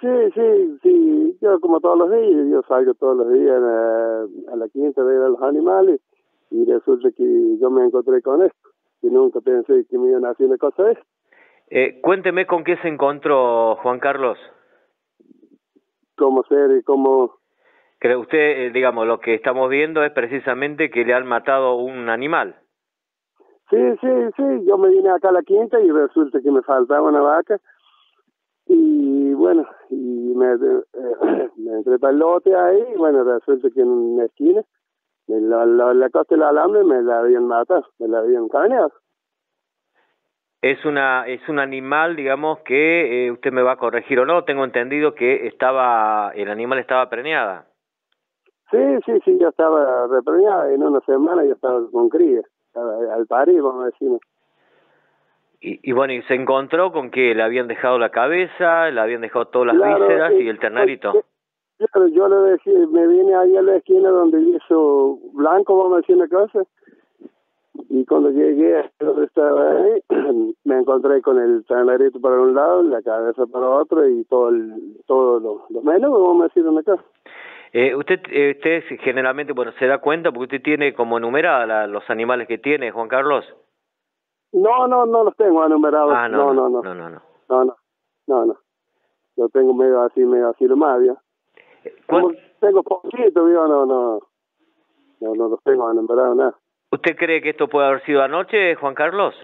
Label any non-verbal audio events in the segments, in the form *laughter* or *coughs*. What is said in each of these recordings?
Sí, sí, sí, yo como todos los días, yo salgo todos los días a, a la quinta a ver a los animales y resulta que yo me encontré con esto, que nunca pensé que me iban a hacer una cosa de esto. Eh, cuénteme con qué se encontró Juan Carlos. Cómo ser y cómo... ¿Cree usted, eh, digamos, lo que estamos viendo es precisamente que le han matado un animal? Sí, sí, sí, yo me vine acá a la quinta y resulta que me faltaba una vaca y bueno, y me, eh, *coughs* me entré para el lote ahí y bueno, resulta que en una esquina, en la, la, la costa del alambre me la habían matado, me la habían caneado. Es una es un animal, digamos, que eh, usted me va a corregir o no. Tengo entendido que estaba el animal estaba preñada. Sí, sí, sí, ya estaba repreñada. En una semana ya estaba con cría, estaba al parir, vamos a decir. Y, y bueno, y se encontró con que le habían dejado la cabeza, le habían dejado todas las Claro, vísceras y el ternarito. sí, Claro, yo le decía, me vine ahí a la esquina donde hizo blanco, vamos a decir una cosa, y cuando llegué a donde estaba ahí, *clears throat* me encontré con el ternarito para un lado, la cabeza para otro y todo el, todos los, los menús, vamos a decir una cosa. Eh, usted, eh, usted generalmente, bueno, se da cuenta porque usted tiene como enumerada la- los animales que tiene, Juan Carlos. No, no, no los tengo enumerados. Ah, no, no, no, no, no, no. no, no, no, no. Lo tengo medio así, medio así lo más, ¿vio? ¿Cuán- Como tengo poquito, ¿vio? No, no, no, no los tengo enumerados, nada. ¿Usted cree que esto puede haber sido anoche, Juan Carlos?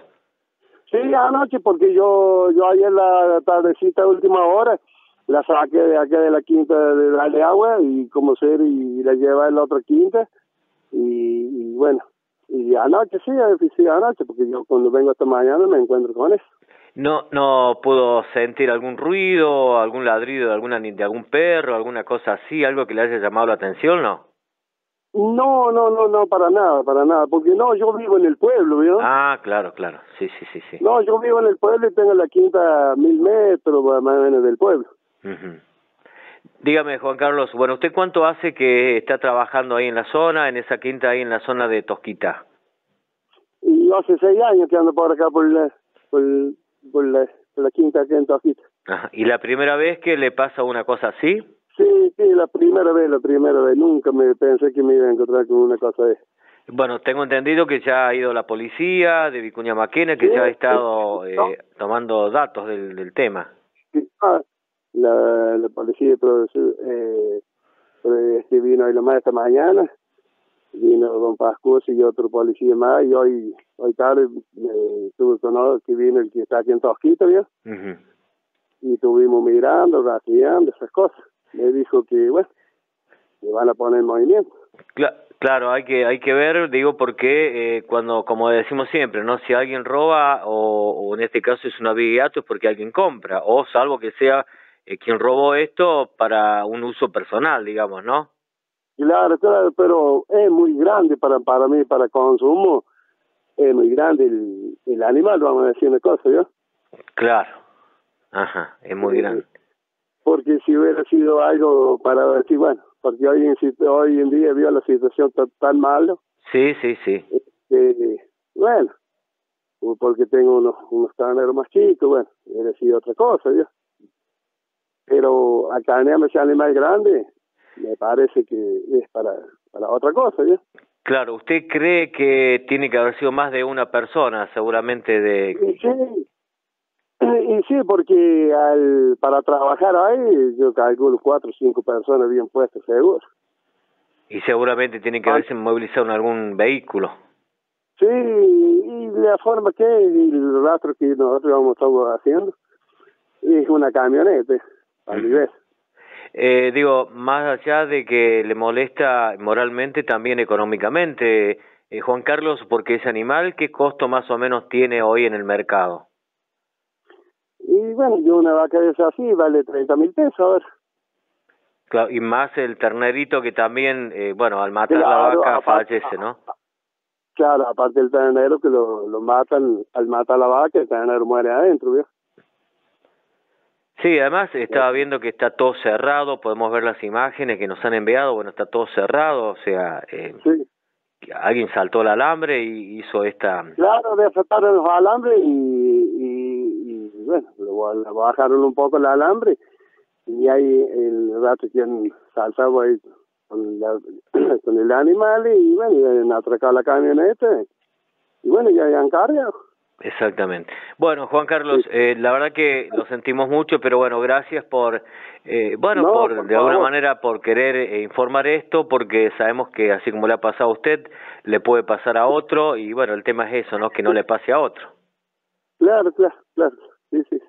Sí, anoche, porque yo, yo ayer la tardecita, última hora, la saqué de acá de la quinta de agua y como ser y la llevé a la otra quinta y, y bueno, y anoche sí, sí, anoche, porque yo cuando vengo esta mañana me encuentro con eso. No, no pudo sentir algún ruido, algún ladrido de alguna de algún perro, alguna cosa así, algo que le haya llamado la atención, ¿no? No, no, no, no, para nada, para nada, porque no, yo vivo en el pueblo, ¿vio? Ah, claro, claro, sí, sí, sí, sí. No, yo vivo en el pueblo y tengo la quinta mil metros más o menos del pueblo. Ujú. Dígame, Juan Carlos, bueno, ¿usted cuánto hace que está trabajando ahí en la zona, en esa quinta ahí en la zona de Tosquita? Y hace seis años que ando por acá por la, por, por la, por la quinta que en. Ajá. ¿Y la primera vez que le pasa una cosa así? Sí, sí, la primera vez, la primera vez. Nunca me pensé que me iba a encontrar con una cosa de Bueno, tengo entendido que ya ha ido la policía de Vicuña Maquena, que Sí, ya ha estado eh, no. tomando datos del, del tema. Ah, la, la policía eh, este vino hoy más esta mañana. Vino don Pascus y otro policía más. Y hoy, hoy tarde eh, tuve otro que vino el que está aquí en Tosquita, ¿vio? Y estuvimos mirando, rastreando, esas cosas. Me dijo que, bueno, me van a poner en movimiento. Cla- claro, hay que hay que ver, digo, porque eh, cuando, como decimos siempre, no, si alguien roba o, o en este caso es un abigato es porque alguien compra, o salvo que sea eh, quien robó esto para un uso personal, digamos, ¿no? Claro, claro, pero es muy grande para para mí, para consumo, es muy grande el, el animal, vamos a decir una cosa, ¿yo? Claro, ajá, es muy grande. Porque si hubiera sido algo para decir, bueno, porque hoy en, hoy en día vio la situación tan, tan mala, Sí, sí, sí. este, bueno, porque tengo unos, unos más chicos, bueno, hubiera sido otra cosa, ¿ya? Pero al carnero me sale más grande, me parece que es para, para otra cosa, ¿ya? Claro, ¿usted cree que tiene que haber sido más de una persona, seguramente de... Y sí, y sí, porque al, para trabajar ahí, yo calculo cuatro o cinco personas bien puestas, seguro. Y seguramente tiene que Ah. haberse movilizado en algún vehículo. Sí, y la forma que el rastro que nosotros vamos estamos haciendo es una camioneta, a mi Ujú. vez. Eh, digo, más allá de que le molesta moralmente, también económicamente, eh, Juan Carlos, porque ese animal, ¿qué costo más o menos tiene hoy en el mercado? Y bueno, yo una vaca de esa así vale 30 mil pesos, a ver. Claro, y más el ternerito que también, eh, bueno, al matar la vaca aparte- fallece, ¿no? Claro, aparte del ternero que lo, lo matan, al matar la vaca, el ternero muere adentro, ¿vio? Sí, además estaba viendo que está todo cerrado, podemos ver las imágenes que nos han enviado, bueno, está todo cerrado, o sea, eh, Sí, alguien saltó el alambre y hizo esta... claro, desataron los alambres y, y, y bueno, lo bajaron un poco el alambre y ahí el rato que saltaba ahí con, la, *clears throat* con el animal y bueno, y han atracado la camioneta y bueno, ya han cargado. Exactamente. Bueno, Juan Carlos, eh, la verdad que lo sentimos mucho, pero bueno, gracias por, eh, bueno, por, de alguna manera por querer eh, informar esto, porque sabemos que así como le ha pasado a usted, le puede pasar a otro y bueno, el tema es eso, ¿no? Que no le pase a otro. Claro, claro, claro, sí, sí.